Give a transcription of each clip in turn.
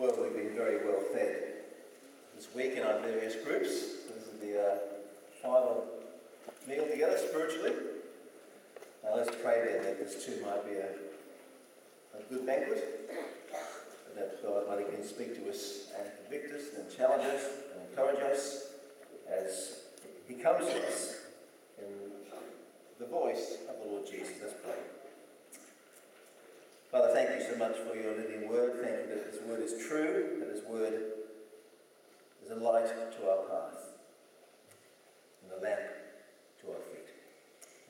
Well, we've been very well fed this week in our various groups. This is the uh, final meal together spiritually. Now let's pray then that this too might be a, a good banquet, and that God might again speak to us and convict us and challenge us and encourage us as He comes to us in the voice of the Lord Jesus. Let's pray. Father, thank you so much for your living word. Thank you that this word is true, that this word is a light to our path and a lamp to our feet.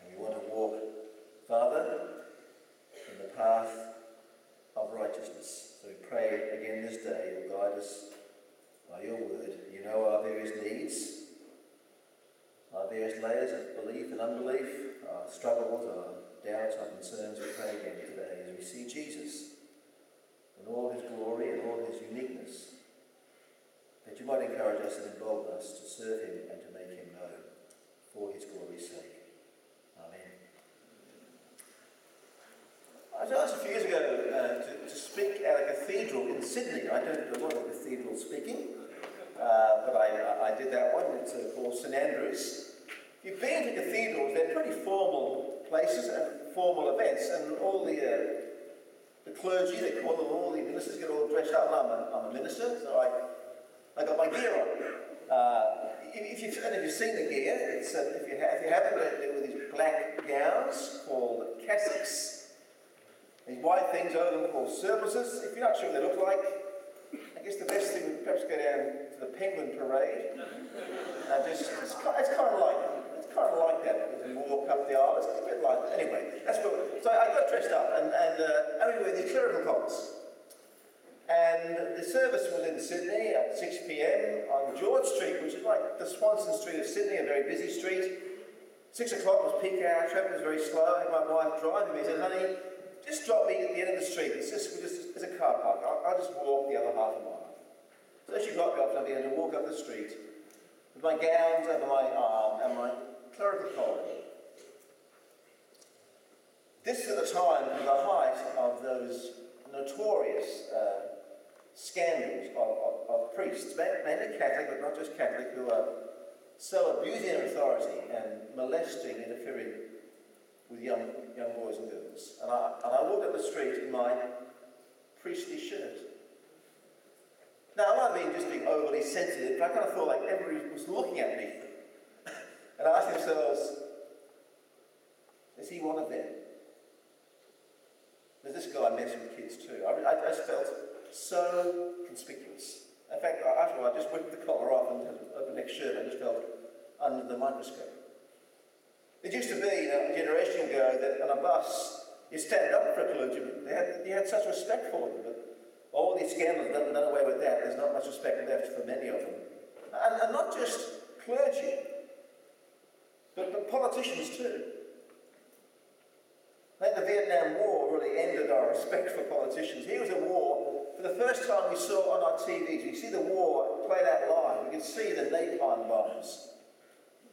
And we want to walk, Father, in the path of righteousness. So we pray again this day, you'll guide us by your word. You know our various needs, our various layers of belief and unbelief, our struggles, our doubts, our concerns, we pray again today we see Jesus in all his glory and all his uniqueness, that you might encourage us and embolden us to serve him and to make him known for his glory's sake. Amen. I was asked a few years ago uh, to, to, speak at a cathedral in Sydney. I don't do a lot of cathedral speaking, uh, but I, I, did that one. It's uh, called St Andrews. If you've been to cathedrals, they're pretty formal places and formal events, and all the uh, the clergy, they call them all the ministers, get all dressed up. I'm a, I'm a minister, so I, I got my gear on. Uh, if, you've, and if you've seen the gear, it's, uh, if, you have, if you haven't, there were these black gowns called cassocks, these white things over them called surplices. If you're not sure what they look like, I guess the best thing would perhaps go down to the Penguin Parade. Uh, just, it's, it's kind of like kind of like that as we walk up the aisle. It's a bit like that. Anyway, that's what. So I got dressed up, and, and uh, mean, with these clerical coats. And the service was in Sydney at 6 pm on George Street, which is like the Swanston Street of Sydney, a very busy street. Six o'clock was peak hour, traffic was very slow. My wife driving me. Said, honey, just drop me at the end of the street. It's just, just it's a car park. I'll, I'll, just walk the other half a mile. So she got me off at the end and walk up the street with my gowns over my arm and my clerical colony. This is at the time the height of those notorious uh, scandals of, of, of, priests, mainly Catholic, but not just Catholic, who are so abusing authority and molesting, interfering with young, young boys and girls. And I, and I walked up the street in my priestly shirt. Now, I might have been just being overly sensitive, but I kind of thought like everybody was looking at me and ask themselves, is he one of them? There's this guy messing with kids too. I, I just felt so conspicuous. In fact, after I just whipped the collar off and the next shirt, I just felt under the microscope. It used to be you know, a generation ago that on a bus, you stand up for a clergyman. They had, you had such respect for them, but all these scandals done, done away with that. There's not much respect left for many of them. And, and not just clergy, but, but politicians too. Think the Vietnam War really ended our respect for politicians. Here was a war, for the first time we saw on our TVs, we see the war played out live. We could see the napalm bombs,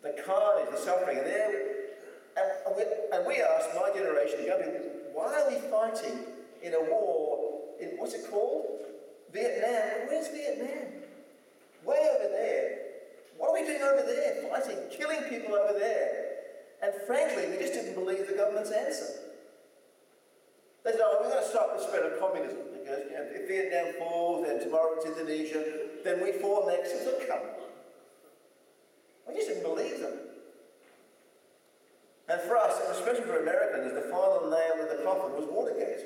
the carnage, the suffering. And, there, and, we, and we asked my generation, why are we fighting in a war in, what's it called? Vietnam. Where's Vietnam? Way over there. What are we doing over there? Fighting, killing people over there. And frankly, we just didn't believe the government's answer. They said, oh, we're going to stop the spread of communism because you know, if Vietnam falls and tomorrow it's Indonesia, then we fall next. I said, come. We just didn't believe them. And for us, especially for Americans, the final nail in the coffin was Watergate.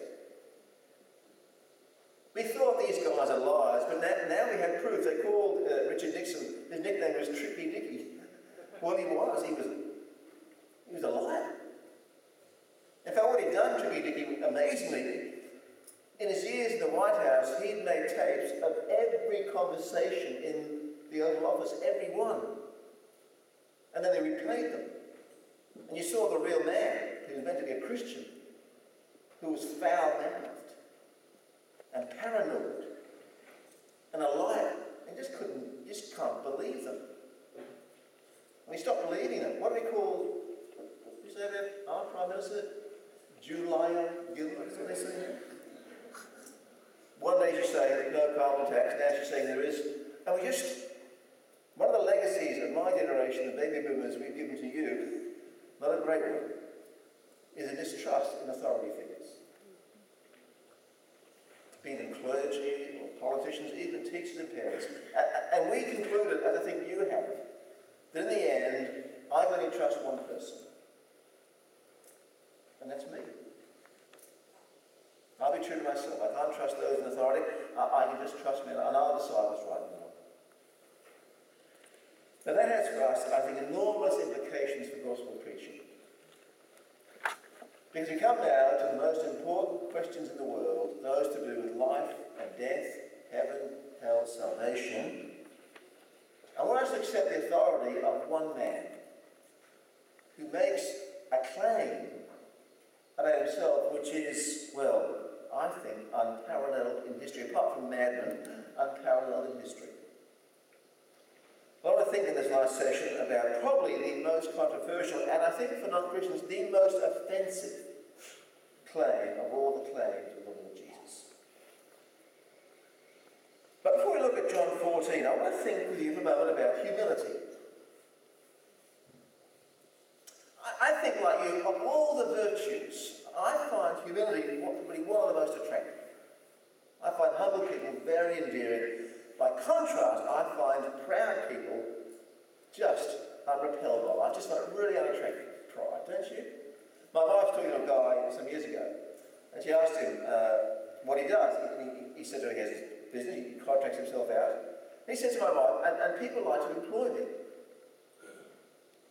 We thought these guys are liars, but now, now we had proof. They called uh, Richard Nixon, his nickname was Tricky Dicky. Well, he was. He was, he was a liar. In fact, what he'd done, Tricky Dicky, amazingly, in his years in the White House, he'd made tapes of every conversation in the Oval Office, every one. And then they replayed them. And you saw the real man, who was meant to be a Christian, who was foul mouthed and paranoid and a liar. And just couldn't, just can't believe them. And we stopped believing them. What do we call, is that, uh, our Prime Minister? Julia Gillard, is what they say? One day she's saying no carbon tax, now she's saying there is. And we just, one of the legacies of my generation, the baby boomers we've given to you, not a great one, is a distrust in authority Being in clergy or politicians, even teachers and parents. And we concluded, as I think you have, that in the end, I only trust one person. And that's me. I'll be true to myself. I can't trust those in authority. I, I can just trust me, and I'll decide what's right and wrong. Now that has for us, I think, enormous implications for gospel preaching. Because we come now to the most important questions in the world, those to do with life and death, heaven, hell, salvation. I want us to accept the authority of one man who makes a claim about himself which is, well, I think, unparalleled in history, apart from Madman, unparalleled in history. Well, I think in this last session about probably the most controversial, and I think for non-Christians, the most offensive claim of all the claims of the Lord Jesus. But before we look at John 14, I want to think with you for a moment about humility. I, I think, like you, of all the virtues, I find humility really one of the most attractive. I find humble people very endearing. By contrast, I find proud people just unrepellable. I just find it really unattractive, pride, don't you? My wife guy some years ago, and she asked him uh, what he does. He, he, said to her he has his business, he contracts himself out. He said to my wife, and, and people like to employ me.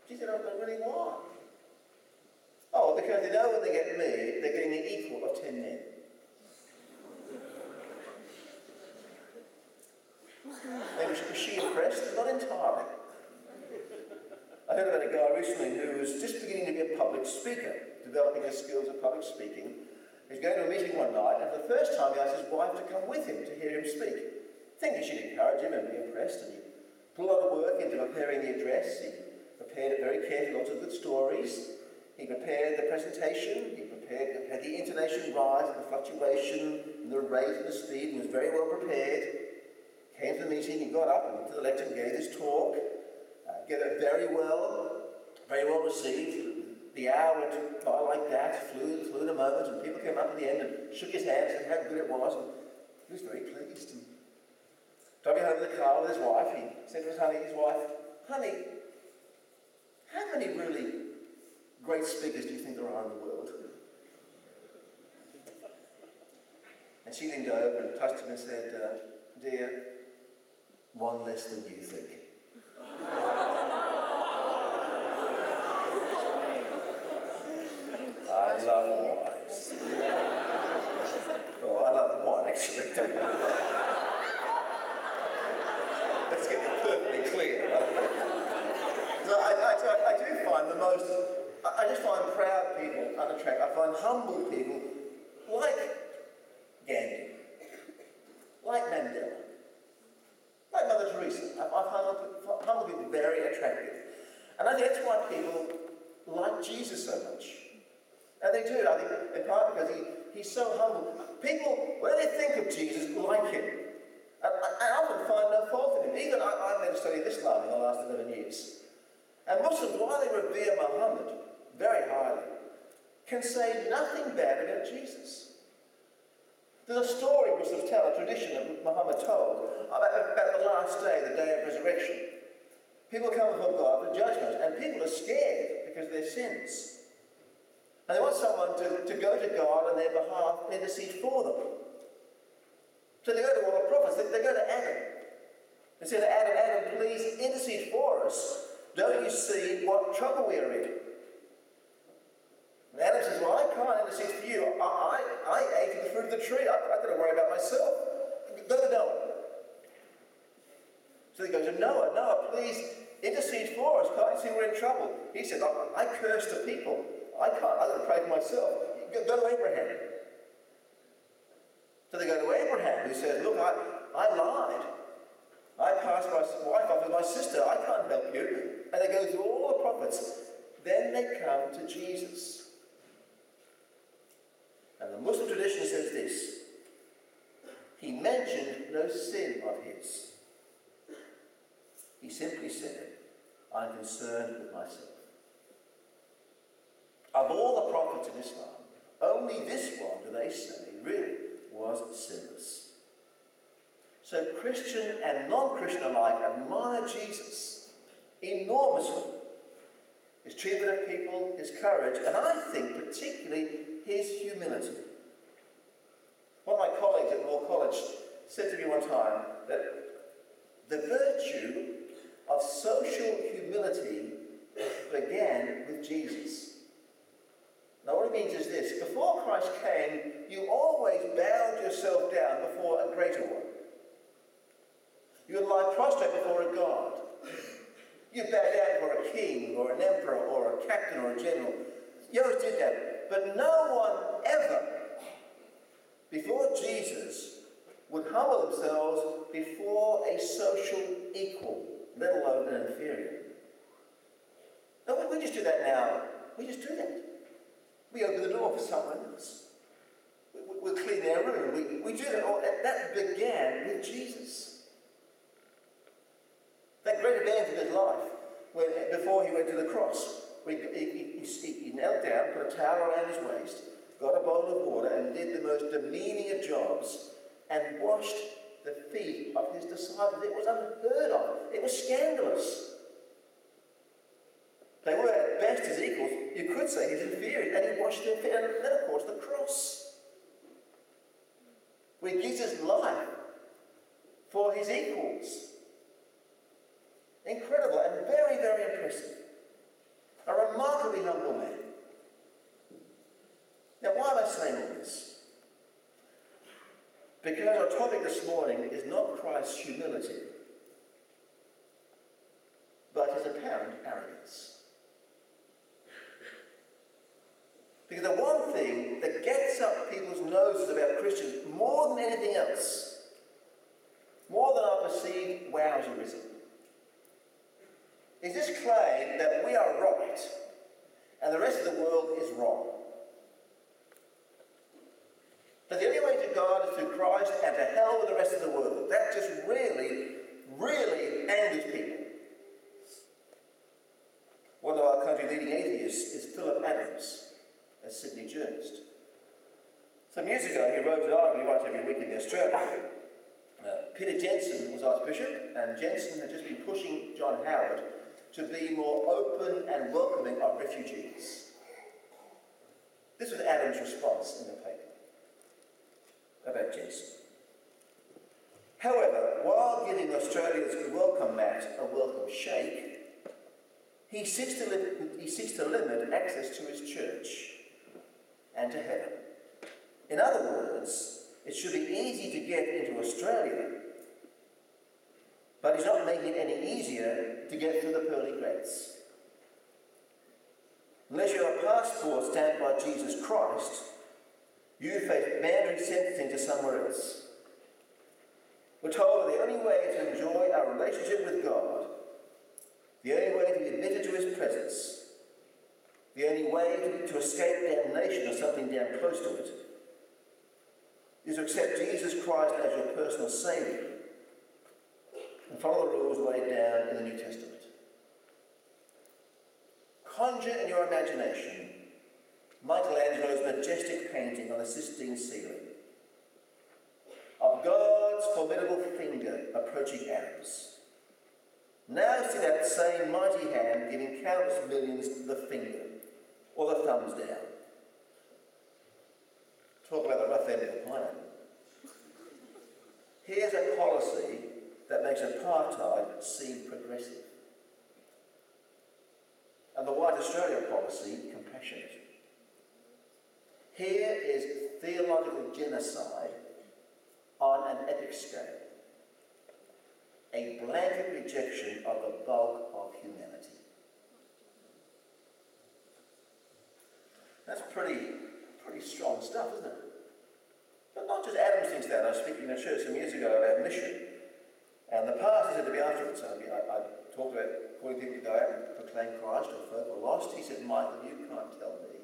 She said, oh, really why? Oh, because they know when they get me, they're getting the equal of ten men. was she impressed? Not entirely. I heard about a guy recently who was just beginning to be a public speaker, developing his skills of public speaking. He's going to a meeting one night, and for the first time he asked his wife to come with him to hear him speak, thinking she'd encourage him and be impressed. And he put a lot of work into preparing the address. He prepared it very carefully, lots of good stories. He prepared the presentation. He prepared, had the intonation right, the fluctuation, and the rate and the speed, and was very well prepared came to the meeting, he got up and went to the lectern, gave his talk, uh, gave it very well, very well received. The hour went by like that, flew, flew the a moment, and people came up at the end and shook his hand, and said how good it was, and he was very pleased. And driving home in the car with his wife, he said to his honey, his wife, honey, how many really great speakers do you think there are in the world? And she leaned over and touched him and said, uh, Dear, one less than you think. I love wives. Oh, I love one actually. Let's get it perfectly clear. So I, I, I, do find the most, uh, uh, I just find proud people unattractive. I uh, find humble people like Gandhi, like Mandela, like Mother Teresa, I, I find humble people very attractive. And I think that's why people like Jesus so much. And they do, I think, in part because he, he's so humble. People, when they think of Jesus, like him. And I, I often find no fault in him. Even I, I've been studying Islam in the last 11 years. And Muslims, while they revere Muhammad very highly, can say nothing bad about Jesus. There's a story Muslims tell, a tradition that Muhammad told, about, about the last day, the day of resurrection. People come before God for judgment, and people are scared because of their sins. And they want someone to, to go to God on their behalf and intercede for them. So they go to all the prophets, they, they go to Adam. They say to Adam, Adam, please intercede for us. Don't you see what trouble we are in? And Adam says, Well, I can't intercede for you. I, I, I ate the fruit of the tree. I, I've got to worry about myself. Go to Noah. So he goes to Noah, Noah, please intercede for us. Can't you see we're in trouble? He says, I, I curse the people. I can't, I've got to pray for myself. Go, go to Abraham. So they go to Abraham, who says, Look, I, I lied. I passed my wife off with my sister. I can't help you. And they go through all the prophets. Then they come to Jesus. And the Muslim tradition says this he mentioned no sin of his. He simply said, I'm concerned with myself. Of all the prophets in Islam, only this one, do they say, really was sinless. So Christian and non-Christian alike admire Jesus enormously. His treatment of people, his courage, and I think particularly his humility. One of my colleagues at Moore College said to me one time that the virtue of social humility began with Jesus. Greater one. You would lie prostrate before a god. You bow down before a king or an emperor or a captain or a general. You always did that. But no one ever, before Jesus, would humble themselves before a social equal, let alone an inferior. No, we just do that now. We just do that. We open the door for someone else. We, we, we clean their room. We, we do oh, that. That began with Jesus. That great event of his life, when, before he went to the cross, he, he, he, he knelt down, put a towel around his waist, got a bowl of water, and did the most demeaning of jobs, and washed the feet of his disciples. It was unheard of. It was scandalous. They were at best his equals. You could say his inferiors. And he washed their feet. And then, of course, the cross. Where his life for his equals. Incredible and very, very impressive. A remarkably humble man. Now, why am I saying all this? Because our topic this morning is not Christ's humility, but his apparent arrogance. Because the one thing that gets up people's noses about Christians more than anything else, more than our perceived wowserism, is this claim that we are right and the rest of the world is wrong. That the only way to God is through Christ and to hell with the rest of the world. That just really, really angers people. One of our country's leading atheists is Phillip Adams, a Sydney journalist. Some years ago, he wrote an article, he writes every week in the Australian. Uh, Peter Jensen was Archbishop, and Jensen had just been pushing John Howard to be more open and welcoming of refugees. This was Adam's response in the paper about Jensen. However, while giving Australia's welcome mat a welcome shake, he seeks to, limit, he seeks to limit access to his church and to heaven. In other words, it should be easy to get into Australia but he's not making it any easier to get through the pearly gates. Unless you have a passport stamped by Jesus Christ, you face mandatory sentencing to somewhere else. We're told that the only way to enjoy our relationship with God, the only way to be admitted to his presence, the only way to, to escape damnation or something damn close to it, is to accept Jesus Christ as your personal Saviour and follow the rules laid down in the New Testament. Conjure in your imagination Michelangelo's majestic painting on the Sistine ceiling of God's formidable finger approaching Adam's. Now see that same mighty hand giving countless millions to the finger or the thumbs down. Talk about the rough end of the planet. Here's a makes apartheid seem progressive. And the White Australia policy compassionate. Here is theological genocide on an epic scale. A blanket rejection of the bulk of humanity. That's pretty, pretty strong stuff, isn't it? But not just Adams thinks that. I was speaking in a church some years ago about mission. And the pastor said to me afterwards, I, I, I talked about calling people to go out and proclaim Christ or were lost. He said, Michael, you can't tell me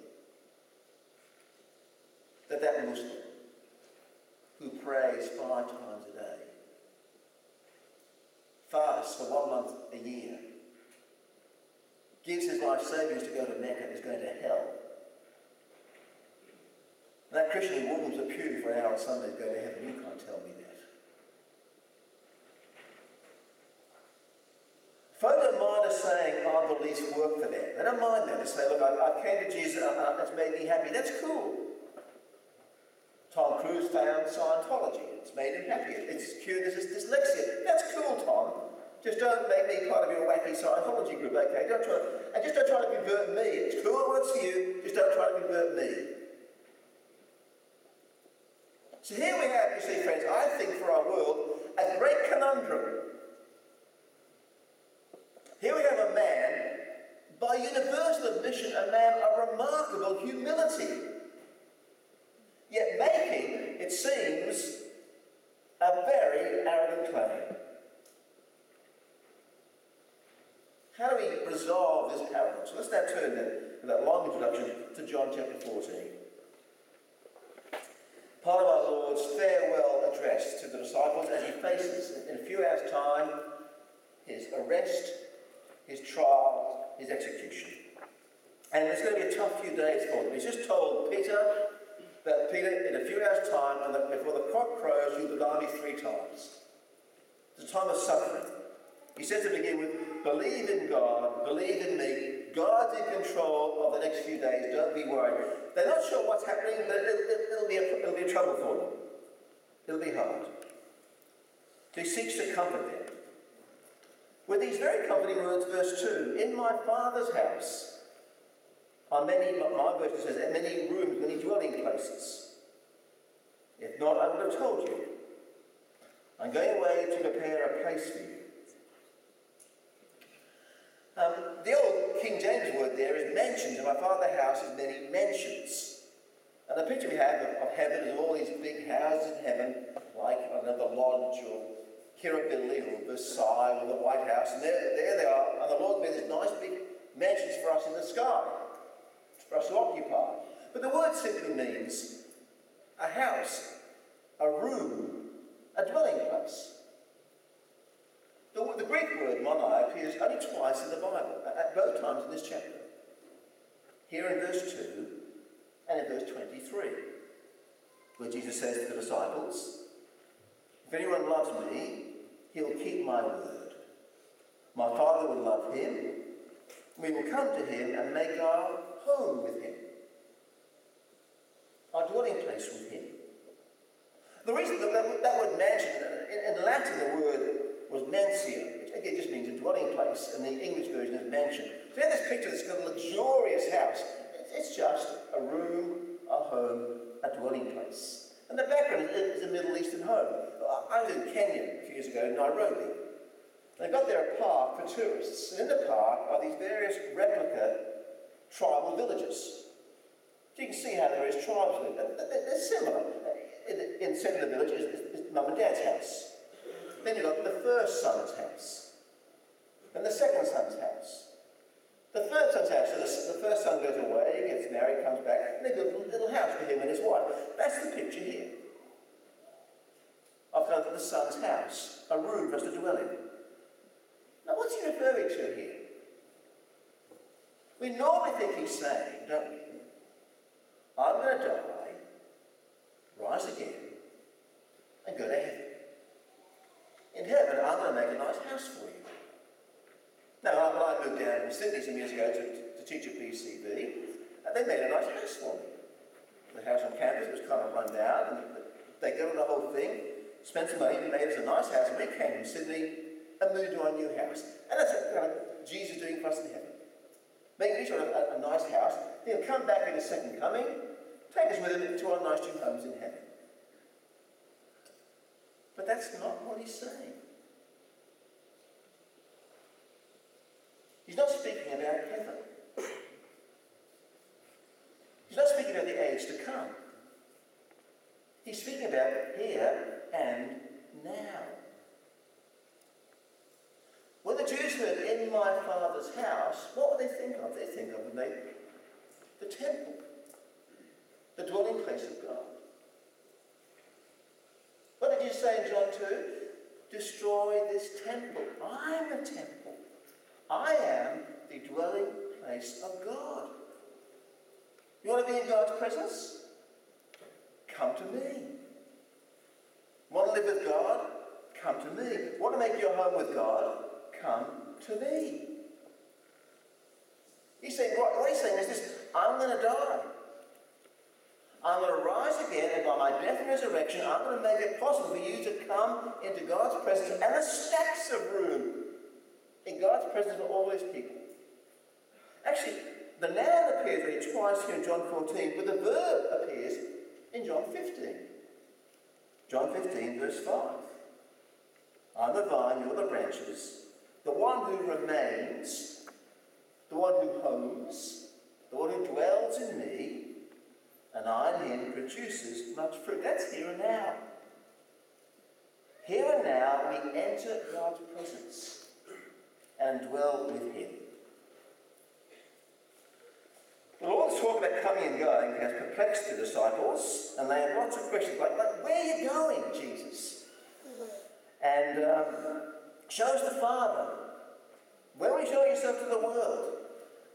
that that Muslim who who prays five times a day, fasts for one month a year, gives his life savings to go to Mecca, is going to hell. That Christian who warms a pew for an hour on Sunday is going to heaven. You can't tell me that. Folk don't mind us our beliefs work for them. They don't mind that. They say, look, I, I came to Jesus and uh, that's made me happy. That's cool. Tom Cruise found Scientology. It's made him happy. It's cured his dyslexia. That's cool, Tom. Just don't make me part of your wacky Scientology group, okay? Don't try, and just don't try to convert me. It's cool it works for you. Just don't try to convert me. So here we have, you see, friends, I think for our world, a great conundrum. Here we have a man, universal admission, a man of remarkable humility. Yet making, it seems, a very arrogant claim. How do we resolve this paradox? Let's now turn then, in that long introduction, to John chapter 14. Part of our Lord's farewell address to the disciples as he faces, in a few hours' time, his arrest his trial, his execution. And it's going to be a tough few days for them. He's just told Peter that Peter, in a few hours' time, and that before the cock crows, you'll deny me three times. It's a time of suffering. He says to begin with, believe in God, believe in me. God's in control of the next few days. Don't be worried. They're not sure what's happening, but it'll, it'll, be, a, it'll be a trouble for them. It'll be hard. He seeks to comfort them with these very comforting words, verse 2 In my Father's house are many, my version says, many rooms, many dwelling places. If not, I would have told you. I'm going away to prepare a place for you. Um, the old King James word there is mansions. In my father's house is many mansions. And the picture we have of, of heaven is all these big houses in heaven, like another lodge or Kirribilli or Versailles or the White House, and there, there they are, and the Lord made these nice big mansions for us in the sky, for us to occupy. But the word simply means a house, a room, a dwelling place. The, the Greek word monai appears only twice in the Bible, at both times in this chapter. Here in verse 2 and in verse 23, where Jesus says to the disciples, If anyone loves me, He'll keep my word. My Father will love him. We will come to him and make our home with him, our dwelling place with him. The reason that that, that word mansion, in, in Latin the word was mansio, which again just means a dwelling place, and the English version is mansion. So you have this picture that's got a luxurious house. It's just a room, a home, a dwelling place. And the background is a Middle Eastern home. I was in Kenya a few years ago, in Nairobi. They've got there a park for tourists. And in the park are these various replica tribal villages. So you can see how there is tribes live. They're similar. In the centre of the village is, mum and dad's house. Then you've got the first son's house. And the second son's house. The third son's house, so the, first son goes away, gets married, comes back, and they've got a little house for him and his wife. That's the picture here. I've the son's house, a room for us to dwell in. Now, what's he referring to here? We normally think he's saying, don't we? I'm going to die, rise again, and go to heaven. In heaven, I'm going to make a nice house for you. Now, when I moved down from Sydney some years ago to, to teach at BCV, they made a nice house for me. The house on campus was kind of run down, and they got on the whole thing spent some money, made us a nice house, and we came from Sydney and moved to our new house. And that's what Jesus doing for us in heaven. Making each one a, a, nice house. He'll come back in his second coming, take us with him to our nice new homes in heaven. But that's not what he's saying. He's not speaking about heaven. He's not speaking about the age to come. He's speaking about here and now. When the Jews heard in my father's house, what would they think of? They think of the, the temple, the dwelling place of God. What did you say in John 2? destroy this temple. I'm the temple. I am the dwelling place of God. You want to be in God's presence? Come to me. Want to live with God? Come to me. Want to make your home with God? Come to me. He's saying, what, what he's saying is this I'm going to die. I'm going to rise again, and by my death and resurrection, I'm going to make it possible for you to come into God's presence and a stacks of room in God's presence for all his people. Actually, the noun appears only twice here in John 14, but the verb appears in John 15. John 15, verse 5. I'm the vine, you're the branches. The one who remains, the one who homes, the one who dwells in me, and I in him produces much fruit. That's here and now. Here and now we enter God's presence and dwell with him. The Lord's talk about coming and going has perplexed the disciples, and they have lots of questions like, like where are you going, Jesus? And um, shows the Father. Where will you show yourself to the world?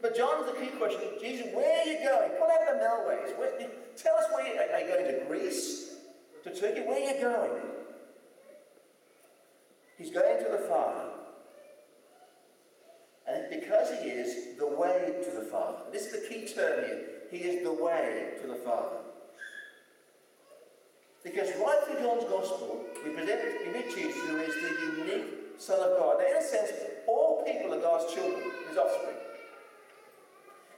But John's the key question. Jesus, where are you going? Pull out the Melways. Tell us where you, are you going to Greece? To Turkey? Where are you going? He's going to the Father. And because he is the way to the Father. This is the key term here. He is the way to the Father. Because right through John's Gospel, we present Jesus who is the unique Son of God. Now, in a sense, all people are God's children, his offspring.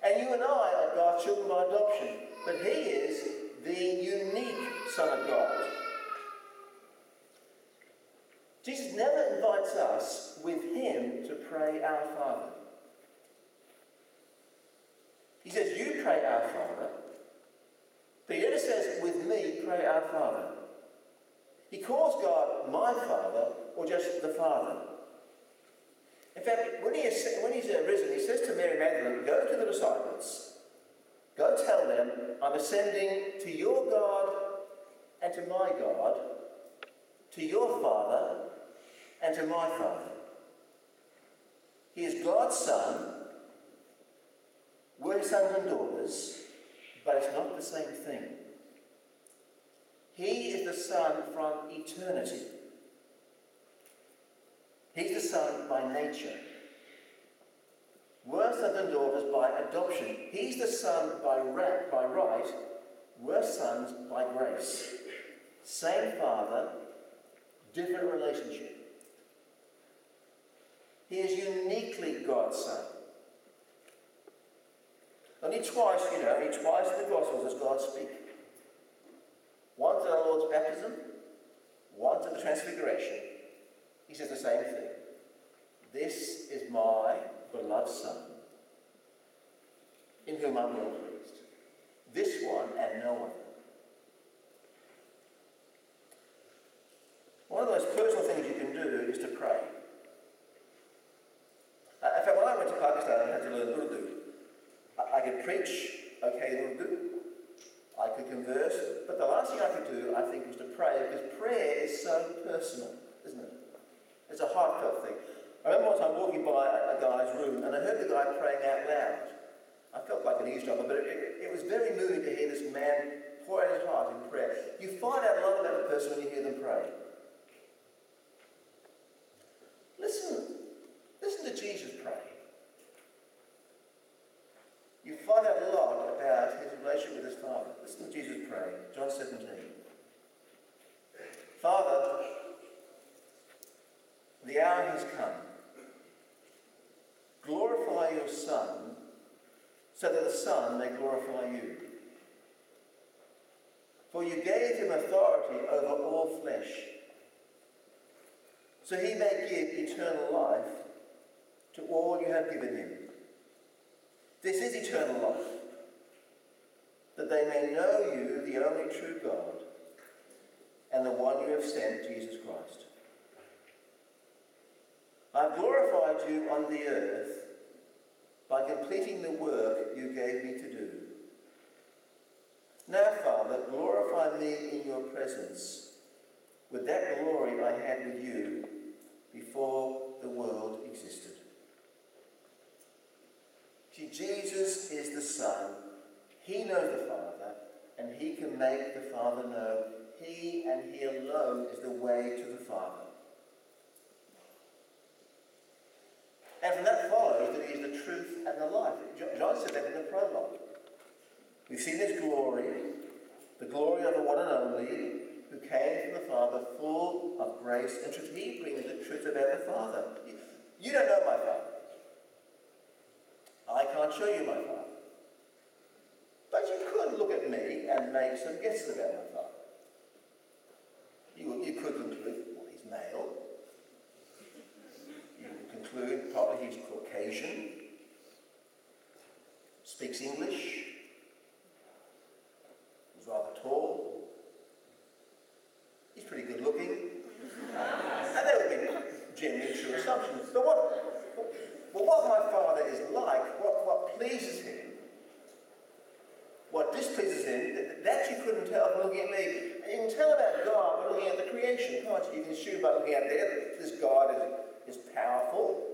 And you and I are God's children by adoption. But he is the unique Son of God. Jesus never invites us with him to pray our Father. He says, You pray our Father. But he never says, With me, pray our Father. He calls God my Father or just the Father. In fact, when, he is, when he's uh, risen, he says to Mary Magdalene, Go to the disciples. Go tell them, I'm ascending to your God and to my God, to your Father and to my Father. He is God's Son. We're sons and daughters, but it's not the same thing. He is the Son from eternity. He's the Son by nature. We're sons and daughters by adoption. He's the Son by, right, by right. We're sons by grace. Same Father, different relationship. He is uniquely God's Son. Only twice, you know, only twice in the Gospels does God speak. Once at our Lord's baptism, once at the Transfiguration. He says the same thing. This is my beloved Son, in whom I'm well pleased. This one and no one. One of those personal things you can do is to pray. Uh, in fact, when I went to Pakistan, I had to learn Urdu. I, I could preach okay. I could converse, but the last thing I could do, I think, was to pray, because prayer is so personal, isn't it? It's a heartfelt thing. I remember once I was walking by a, a, guy's room, and I heard the guy praying out loud. I felt like an eavesdropper, but it, it, it was very moving to hear this man pour out his heart in prayer. You find out a lot about a person when you hear them pray. Listen, listen to Jesus pray. You find out a lot about his relationship with his Father. Listen to Jesus pray. John 17. Father, the hour has come. Glorify your Son, so that the Son may glorify you. For you gave him authority over all flesh, so he may give eternal life to all you have given him. This is eternal life, that they may know you, the only true God, and the one you have sent, Jesus Christ. I have glorified you on the earth by completing the work you gave me to do. Now, Father, glorify me in your presence with that glory I had with you before the world existed. See, Jesus is the Son. He knows the Father, and he can make the Father know. He and he alone is the way to the Father. And from that follows that he is the truth and the life. John said that in the prologue. We've seen his glory, the glory of the one and only, who came from the Father full of grace and truth. He brings the truth about the Father. You don't know my Father. I can't show you my Father. But you could look at me and make some guesses about my Father. You, you could conclude, well, he's male. You could conclude probably he's Caucasian, speaks English, He's rather tall. He's pretty good looking. and they would be generally true assumptions. But what, well, what my father is like, what, what pleases him, what displeases him, that you couldn't tell from looking at me. You can tell about God by looking at the creation, can't you? You can assume by looking at there that this God is, is powerful,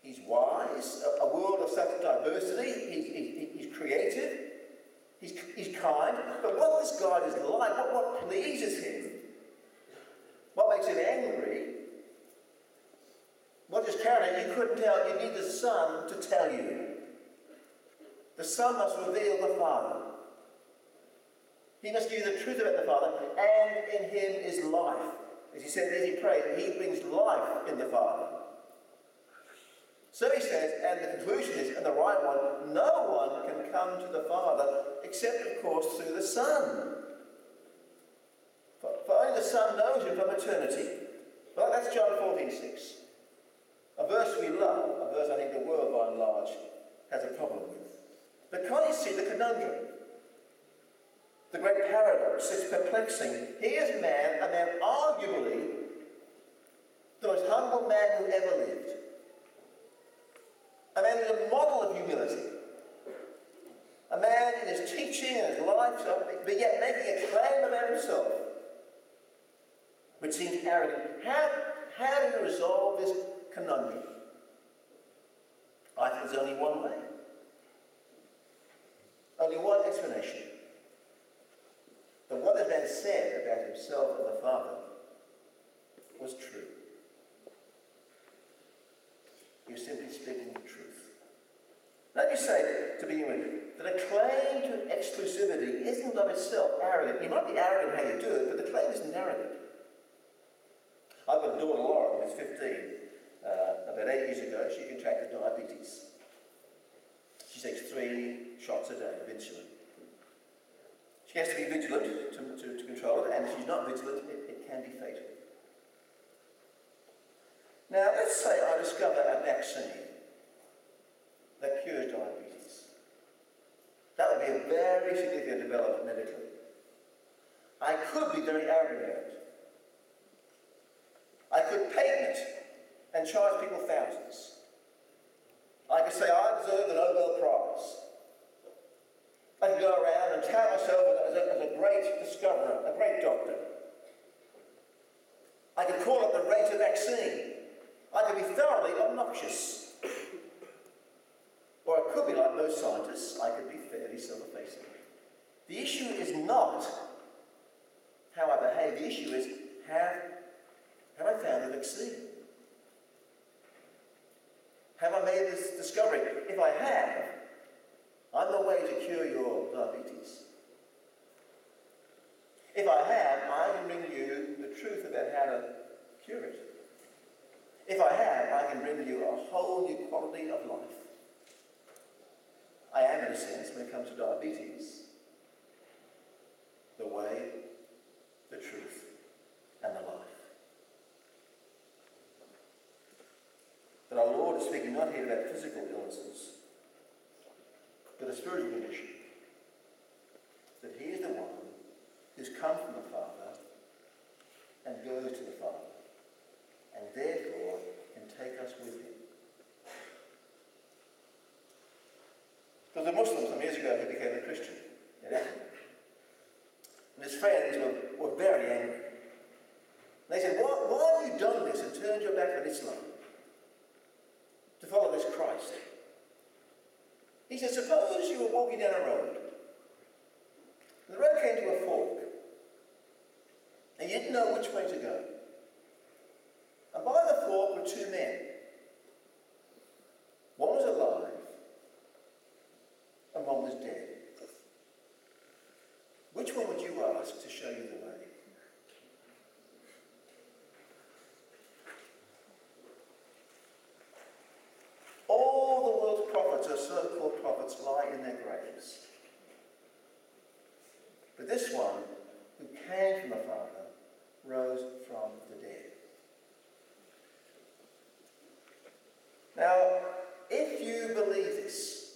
He's wise, a, a world of such diversity, he's, he, he's creative, He's, he's kind. But what this God is like, what, what pleases him, what makes him angry, what his character, you couldn't tell. You need the Son to tell you. The Son must reveal the Father. He must give you the truth about the Father, in him is life. As he said as he prayed, he brings life in the Father. So he says, and the conclusion is, and the right one, no one can come to the Father except, of course, through the Son. For, for only the Son knows him from eternity. Well, that's John 14, 6. A verse we love, a verse I think the world by and large has a problem with. But can't you see the conundrum? The great paradox, it's perplexing. Here's a man, a man arguably the most humble man who ever lived. A man who's a model of humility. A man in his teaching and his life, but yet making a claim about himself, which seems arrogant. How, how do you resolve this conundrum? I think there's only one way. Only one explanation. That what the man said about himself and the Father was true. Was simply speaking the truth. Let me say, to begin with, that a claim to exclusivity isn't of itself arrogant. You might be arrogant how you do it, but the claim isn't arrogant. I've got a daughter, Laura, who's 15. Uh, about eight years ago, she contracted diabetes. She takes three shots a day of insulin. She has to be vigilant to, to, to control it, and if she's not vigilant, it, it can be fatal. Now, let's say I discover a vaccine that cures diabetes. That would be a very significant development medically. I could be very arrogant. I could patent it and charge people thousands. I could say I deserve the Nobel Prize. I could go around and tout myself as a, as a great discoverer, a great doctor. I could call it the Raiter vaccine. I could be thoroughly obnoxious. Or I could be like most scientists, I could be fairly self-effacing. The issue is not how I behave, the issue is have, have I found the vaccine? Have I made this discovery? If I have, I'm the way to cure your diabetes. If I have, I can bring you the truth about how to cure it. If I have, I can bring you a whole new quality of life. I am, in a sense, when it comes to diabetes, the way, the truth, and the life. But our Lord is speaking not here about physical illnesses, but a spiritual condition. That He is the one who's come from the Father and go to the Father, and therefore can take us with Him. There was a Muslim some years ago who became a Christian in Africa. And his friends were, were very angry. they said, why, why have you done this and turned your back on Islam to follow this Christ? He said, suppose you were walking down a road. And the road came to a fork. And you didn't know which way to go. And by the fork were two men. One was alive, and one was dead. Which one would you ask to show you the way? All the or so-called prophets, lie in their graves. But this one, who came from the Father, rose from the dead. Now, if you believe this,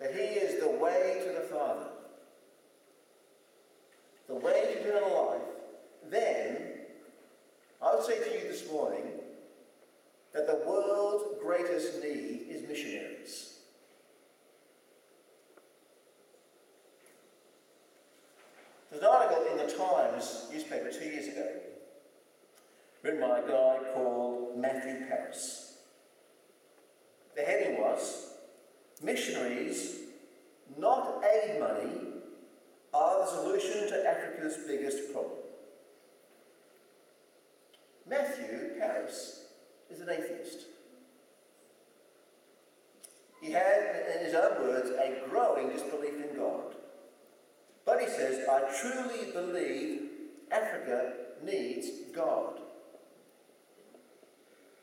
that He is the way to the Father, the way to eternal life, then I would say to you this morning world's greatest need is missionaries. There's an article in the Times newspaper two years ago written by a guy called Matthew Parris. The heading was Missionaries, not aid money, are the solution to Africa's biggest problem. Matthew Parris is an atheist. He had, in his own words, a growing disbelief in God. But he says, I truly believe Africa needs God.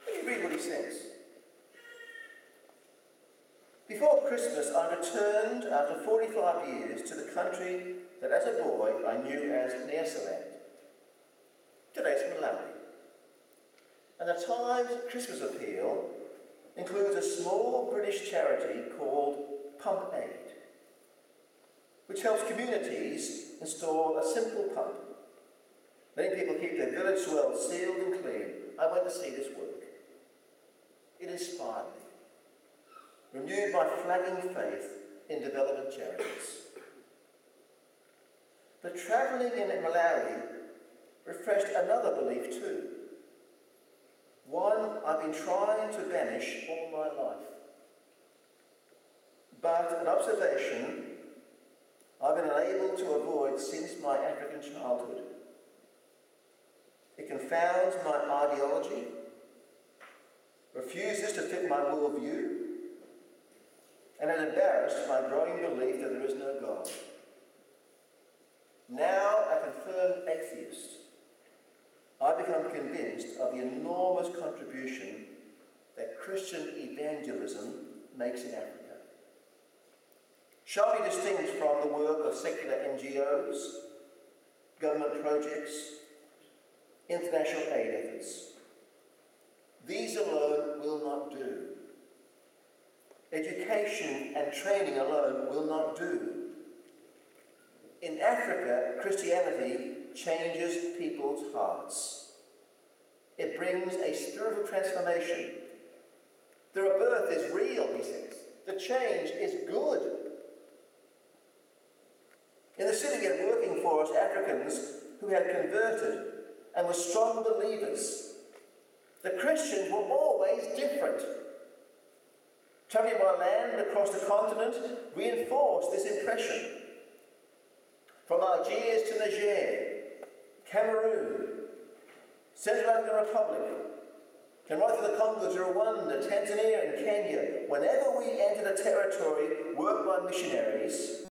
Let me read what he says. Before Christmas, I returned after 45 years to the country that as a boy I knew as Nyasaland. Today it's Malawi. And the Times Christmas appeal includes a small British charity called Pump Aid, which helps communities install a simple pump. Many people keep their village wells sealed and clean. I went to see this work. It inspired me, renewed my flagging faith in development charities. But travelling in Malawi refreshed another belief too. One I've been trying to banish all my life. But an observation I've been unable to avoid since my African childhood. It confounds my ideology refuses to fit my worldview, and it embarrassed my growing belief that there is no God. Now, a confirmed atheist, I become convinced of the enormous contribution that Christian evangelism makes in Africa. Sharply distinct from the work of secular NGOs, government projects, international aid efforts. These alone will not do. Education and training alone will not do. In Africa, Christianity changes people's hearts. It brings a spiritual transformation. The rebirth is real, he says. The change is good. In the city of working force Africans who had converted and were strong believers the Christians were always different. Traveling by land across the continent reinforced this impression. From Algiers to Niger, Cameroon, Central African Republic, and right through the Congo to Rwanda, Tanzania, and Kenya, whenever we entered a territory worked by missionaries,